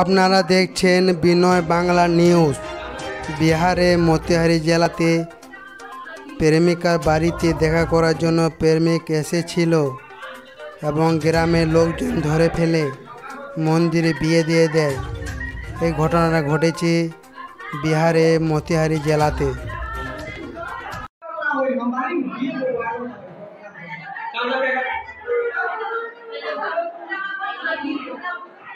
আপনারা দেখছেন বিনয় বাংলা নিউজ বিহারে মতিহারি জেলাতে প্রেমিকার বাড়িতে দেখা করার জন্য প্রেমিক এসেছিল এবং গ্রামের লোকজন ধরে ফেলে মন্দিরে বিয়ে দিয়ে দেয় এই ঘটনাটা ঘটেছে বিহারে মতিহারি জেলাতে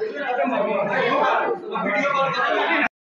वीडियो कॉल